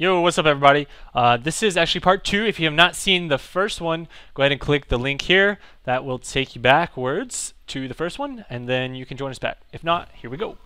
Yo, what's up everybody? Uh, this is actually part two. If you have not seen the first one, go ahead and click the link here. That will take you backwards to the first one, and then you can join us back. If not, here we go.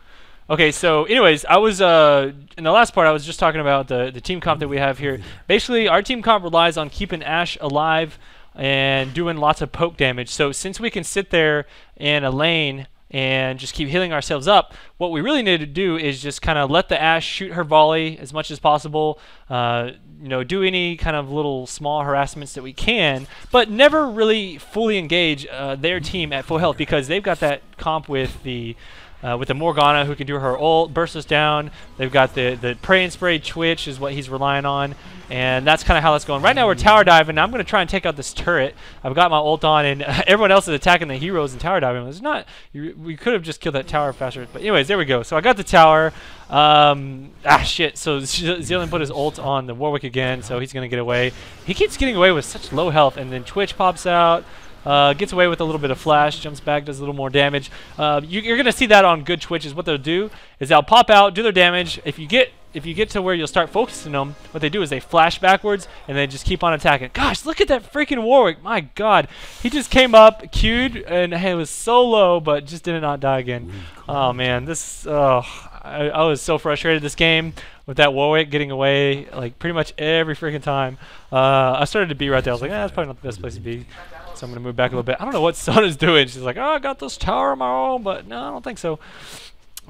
Okay, so anyways, I was, uh, in the last part, I was just talking about the, the team comp that we have here. Basically, our team comp relies on keeping Ashe alive and doing lots of poke damage. So since we can sit there in a lane and just keep healing ourselves up. What we really need to do is just kind of let the Ashe shoot her volley as much as possible. Uh, you know, do any kind of little small harassments that we can, but never really fully engage uh, their team at full health because they've got that comp with the uh, with the Morgana who can do her ult, burst us down. They've got the, the Pray and Spray Twitch is what he's relying on. And that's kind of how that's going. Right now we're tower diving. I'm going to try and take out this turret. I've got my ult on, and everyone else is attacking the heroes and tower diving. It's not. You, we could have just killed that tower faster. But anyways, there we go. So I got the tower. Um, ah, shit. So Zilean put his ult on the Warwick again, so he's going to get away. He keeps getting away with such low health, and then Twitch pops out. Uh, gets away with a little bit of flash, jumps back, does a little more damage. Uh, you, are going to see that on good Twitches. What they'll do is they'll pop out, do their damage. If you get if you get to where you'll start focusing them, what they do is they flash backwards and they just keep on attacking. Gosh, look at that freaking Warwick. My God. He just came up, queued, and it was so low, but just did not die again. Oh, man. This, oh, I, I was so frustrated this game with that Warwick getting away like pretty much every freaking time. Uh, I started to be right there. I was like, eh, that's probably not the best place to be. So I'm going to move back a little bit. I don't know what Sona's doing. She's like, oh, I got this tower of my own, but no, I don't think so.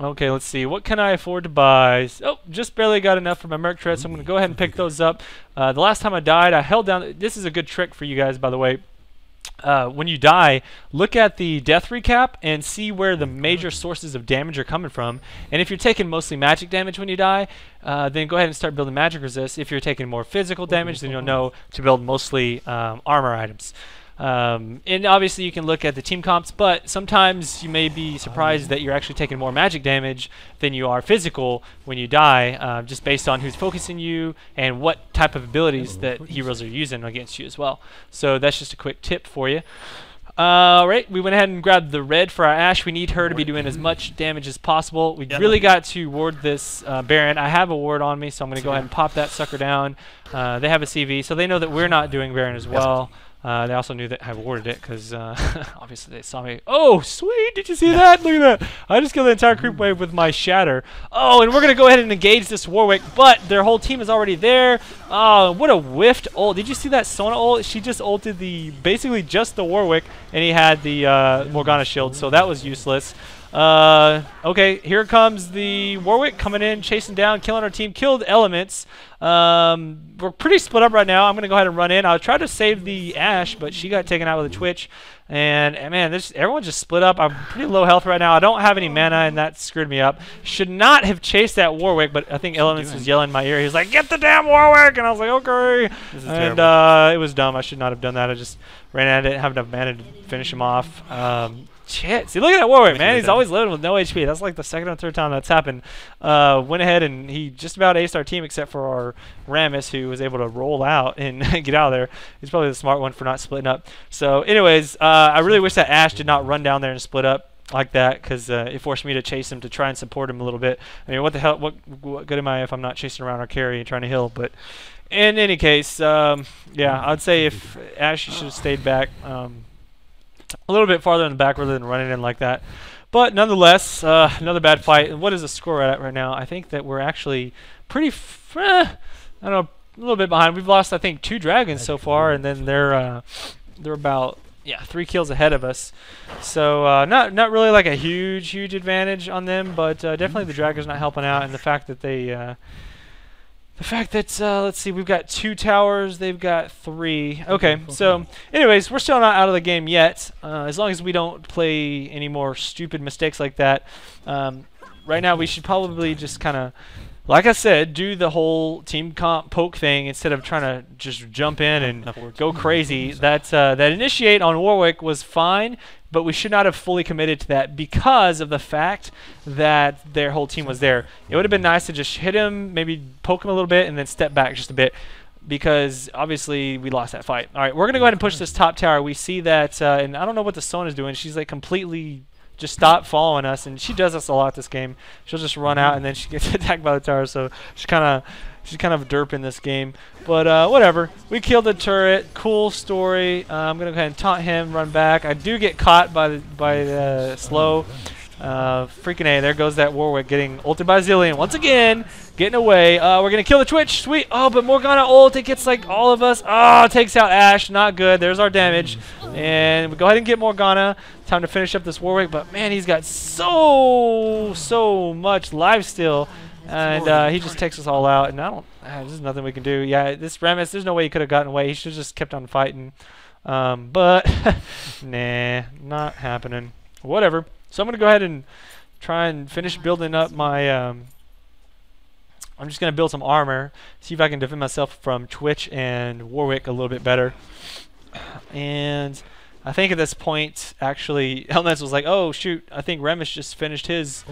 Okay, let's see. What can I afford to buy? Oh, just barely got enough for my Merc Treads, so I'm going to go ahead and pick those up. Uh, the last time I died, I held down... This is a good trick for you guys, by the way. Uh, when you die, look at the death recap and see where the major sources of damage are coming from. And if you're taking mostly magic damage when you die, uh, then go ahead and start building magic resist. If you're taking more physical damage, then you'll know to build mostly um, armor items. Um, and obviously you can look at the team comps, but sometimes you may be surprised that you're actually taking more magic damage than you are physical when you die, uh, just based on who's focusing you and what type of abilities that heroes are using against you as well. So that's just a quick tip for you. All right, we went ahead and grabbed the red for our Ashe. We need her to be doing as much damage as possible. We really got to ward this uh, Baron. I have a ward on me, so I'm going to go ahead and pop that sucker down. Uh, they have a CV, so they know that we're not doing Baron as well. Uh, they also knew that I awarded it because uh, obviously they saw me. Oh, sweet! Did you see that? Look at that! I just killed the entire creep wave with my shatter. Oh, and we're gonna go ahead and engage this Warwick, but their whole team is already there. Oh, what a whiffed ult! Did you see that Sona ult? She just ulted the basically just the Warwick, and he had the uh, Morgana shield, so that was useless. Uh, okay, here comes the Warwick coming in, chasing down, killing our team, killed Elementz. Um, we're pretty split up right now. I'm going to go ahead and run in. I'll try to save the Ashe, but she got taken out with a Twitch. And, and man, this, everyone just split up. I'm pretty low health right now. I don't have any mana, and that screwed me up. Should not have chased that Warwick, but I think Elementz was yelling in my ear. He was like, get the damn Warwick! And I was like, okay. and uh, it was dumb. I should not have done that. I just ran at it, have enough mana to finish him off. Um, Shit. See, look at that Warwick, man. He's always living with no HP. That's like the second or third time that's happened. Uh, went ahead and he just about aced our team except for our Rammus, who was able to roll out and get out of there. He's probably the smart one for not splitting up. So, anyways, uh, I really wish that Ashe did not run down there and split up like that because uh, it forced me to chase him to try and support him a little bit. I mean, what the hell? What, what good am I if I'm not chasing around our carry and trying to heal? But in any case, um, yeah, I'd say if Ashe should have stayed back. Um, a little bit farther in the back rather than running in like that. But nonetheless, uh, another bad fight. And what is the score at right now? I think that we're actually pretty, eh, I don't know, a little bit behind. We've lost, I think, two dragons so far, and then they're uh, they're about yeah three kills ahead of us. So uh, not not really like a huge huge advantage on them, but uh, definitely the dragons not helping out, and the fact that they uh, the fact that, uh, let's see, we've got two towers, they've got three. Okay, so anyways, we're still not out of the game yet. Uh, as long as we don't play any more stupid mistakes like that. Um, right now, we should probably just kind of, like I said, do the whole team comp poke thing instead of trying to just jump in and go crazy. That, uh, that initiate on Warwick was fine, but we should not have fully committed to that because of the fact that their whole team was there. It would have been nice to just hit him, maybe poke him a little bit, and then step back just a bit because obviously we lost that fight. All right, we're going to go ahead and push this top tower. We see that, uh, and I don't know what the Sona is doing. She's like completely just stop following us, and she does this a lot this game. She'll just run out, and then she gets attacked by the tower, so she's kind of She's kind of derp in this game. But uh, whatever. We killed the turret. Cool story. Uh, I'm to go ahead and taunt him, run back. I do get caught by the, by the slow. Uh, freaking A, there goes that Warwick getting ulted by Zilean once again, getting away. Uh, we're going to kill the Twitch. Sweet. Oh, but Morgana ult. It gets like all of us. Oh, takes out Ashe, Not good. There's our damage. And we go ahead and get Morgana. Time to finish up this Warwick. But man, he's got so, so much life steal. And uh, he just takes us all out. And I don't, uh, there's nothing we can do. Yeah, this Rammus, there's no way he could have gotten away. He should have just kept on fighting. Um, but, nah, not happening. Whatever. So I'm going to go ahead and try and finish building up my... Um, I'm just going to build some armor, see if I can defend myself from Twitch and Warwick a little bit better. And I think at this point, actually, Elementz was like, oh, shoot, I think Rammus just finished his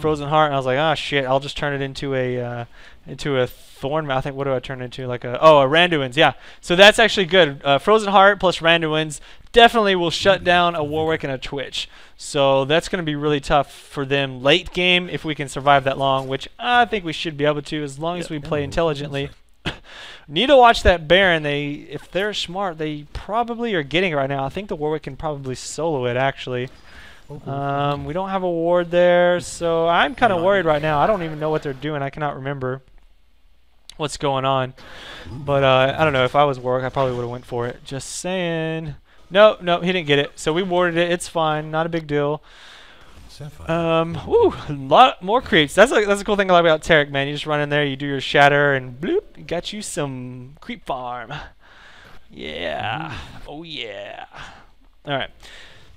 Frozen Heart. And I was like, oh, shit, I'll just turn it into a uh, into a Thorn. I think, what do I turn it into? Like a, oh, a Randuin's, yeah. So that's actually good. Uh, Frozen Heart plus Randuin's definitely will shut down a Warwick and a Twitch. So that's going to be really tough for them late game if we can survive that long, which I think we should be able to as long as we play intelligently. Need to watch that Baron. They, if they're smart, they probably are getting it right now. I think the Warwick can probably solo it actually. Um, we don't have a ward there, so I'm kind of worried right now. I don't even know what they're doing. I cannot remember what's going on. But uh, I don't know. If I was Warwick, I probably would have went for it. Just saying. No, no, he didn't get it. So we warded it. It's fine. Not a big deal. Um, woo, a lot more creeps. That's a, that's a cool thing I like about Taric, man. You just run in there, you do your shatter, and bloop, got you some creep farm. Yeah. Oh, yeah. All right.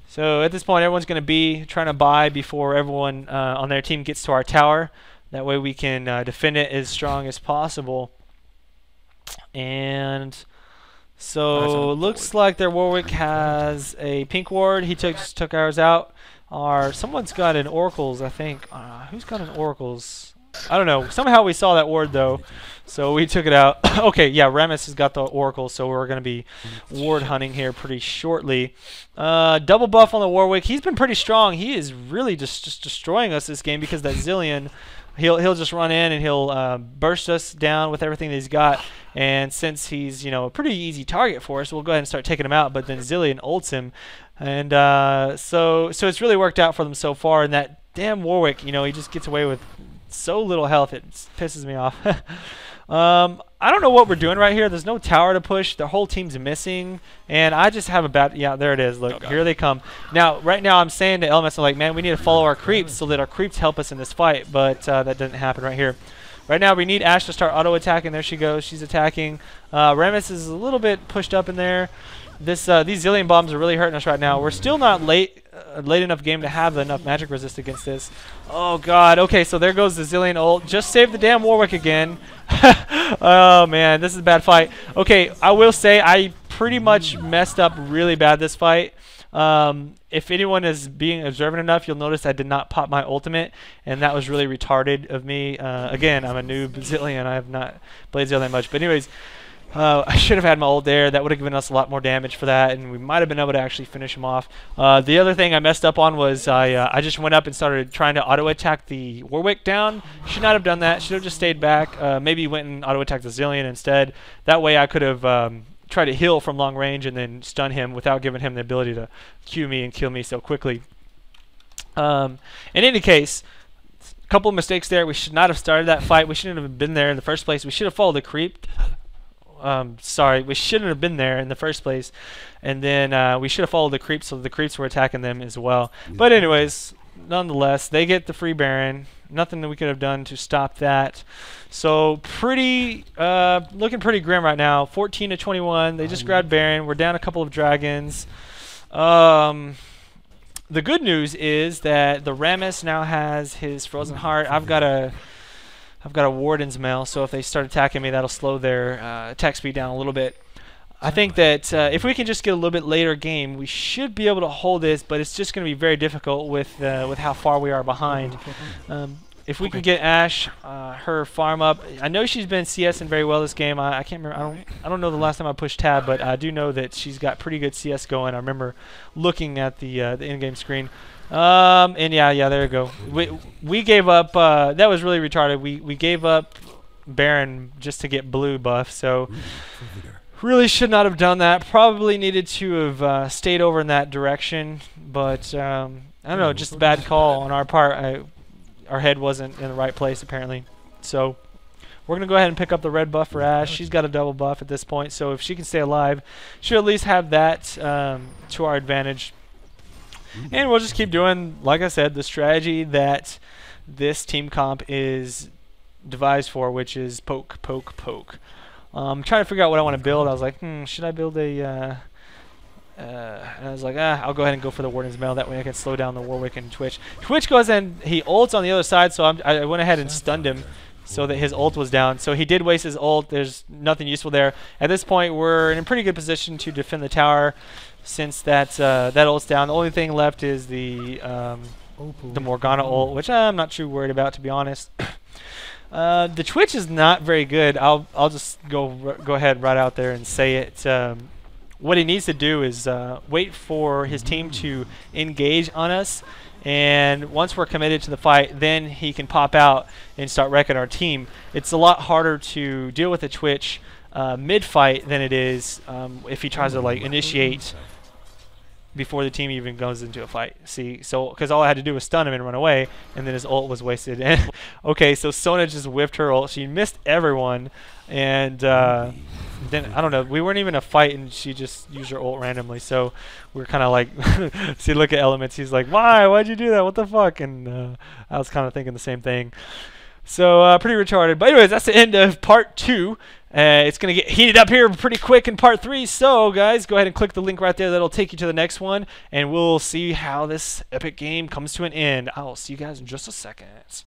So at this point, everyone's going to be trying to buy before everyone uh, on their team gets to our tower. That way we can uh, defend it as strong as possible. And so looks like their Warwick has a pink ward. He took took ours out. Our someone's got an Oracles, I think. Uh, who's got an Oracles? I don't know. Somehow we saw that ward though, so we took it out. okay, yeah, Rammus has got the Oracle, so we're going to be ward hunting here pretty shortly. Uh, double buff on the Warwick. He's been pretty strong. He is really just just destroying us this game because that Zilean. he'll he'll just run in and he'll uh, burst us down with everything that he's got. And since he's you know a pretty easy target for us, we'll go ahead and start taking him out. But then Zilean ults him, and uh, so so it's really worked out for them so far. And that damn Warwick, you know, he just gets away with so little health. It pisses me off. um, I don't know what we're doing right here. There's no tower to push. The whole team's missing. And I just have a bad... Yeah, there it is. Look, okay. here they come. Now, right now I'm saying to Elmas, I'm like, man, we need to follow our creeps so that our creeps help us in this fight. But uh, that didn't happen right here. Right now we need Ashe to start auto-attacking. There she goes. She's attacking. Uh, Rammus is a little bit pushed up in there. This uh, These Zilean bombs are really hurting us right now. We're still not late uh, late enough game to have enough magic resist against this. Oh, God. Okay, so there goes the Zilean ult. Just save the damn Warwick again. oh, man. This is a bad fight. Okay, I will say I pretty much messed up really bad this fight. Um, if anyone is being observant enough, you'll notice I did not pop my ultimate, and that was really retarded of me. Uh, again, I'm a noob Zilean. I have not played Zilean much. But anyways, uh, I should have had my ult there. That would have given us a lot more damage for that, and we might have been able to actually finish him off. Uh, the other thing I messed up on was I uh, I just went up and started trying to auto attack the Warwick down. Should not have done that. Should have just stayed back. Uh, maybe went and auto attacked the Zilean instead. That way I could have um, tried to heal from long range and then stun him without giving him the ability to Q me and kill me so quickly. Um, in any case, a couple of mistakes there. We should not have started that fight. We shouldn't have been there in the first place. We should have followed the creep um, sorry, we shouldn't have been there in the first place. And then uh, we should have followed the creeps, so the creeps were attacking them as well. But anyways, nonetheless, they get the free Baron. Nothing that we could have done to stop that. So pretty, uh, looking pretty grim right now. 14 to 21. They just grabbed Baron. We're down a couple of dragons. Um, the good news is that the Rammus now has his Frozen Heart. I've got a I've got a Warden's Mail, so if they start attacking me, that'll slow their uh, attack speed down a little bit. I think that uh, if we can just get a little bit later game, we should be able to hold this, but it's just going to be very difficult with uh, with how far we are behind. Um, if we can get Ashe, uh, her farm up, I know she's been CSing very well this game. I, I, can't remember. I don't. I don't know the last time I pushed tab, but I do know that she's got pretty good CS going. I remember looking at the uh, the in-game screen. Um, and yeah, yeah, there you go. We we gave up. Uh, that was really retarded. We we gave up Baron just to get blue buff. So really should not have done that. Probably needed to have uh, stayed over in that direction. But um, I don't know, just a bad call on our part. I, our head wasn't in the right place apparently. So we're going to go ahead and pick up the red buff for Ashe. She's got a double buff at this point, so if she can stay alive, she'll at least have that um, to our advantage. And we'll just keep doing, like I said, the strategy that this team comp is devised for, which is poke, poke, poke. Um, trying to figure out what I want to build. I was like, hmm, should I build a... Uh, uh, and I was like, ah, I'll go ahead and go for the Warden's Mail. That way I can slow down the Warwick and Twitch. Twitch goes and he ults on the other side, so I'm, i went ahead and stunned him so that his ult was down. So he did waste his ult. There's nothing useful there. At this point, we're in a pretty good position to defend the tower since that uh, that ult's down. The only thing left is the um, the Morgana ult, which I'm not too worried about, to be honest. uh, the Twitch is not very good. I'll I'll just go go ahead right out there and say it. Um, what he needs to do is uh, wait for his team to engage on us. And once we're committed to the fight, then he can pop out and start wrecking our team. It's a lot harder to deal with a Twitch uh, mid-fight than it is um, if he tries to like initiate before the team even goes into a fight. See, so because all I had to do was stun him and run away, and then his ult was wasted. And okay, so Sona just whiffed her ult. She missed everyone, and uh, then I don't know. We weren't even a fight, and she just used her ult randomly. So we are kind of like, see, look at Elementz. He's like, why? Why'd you do that? What the fuck? And uh, I was kind of thinking the same thing. So uh, pretty retarded. But anyways, that's the end of part two. Uh, it's going to get heated up here pretty quick in part three. So, guys, go ahead and click the link right there. That'll take you to the next one. And we'll see how this epic game comes to an end. I'll see you guys in just a second.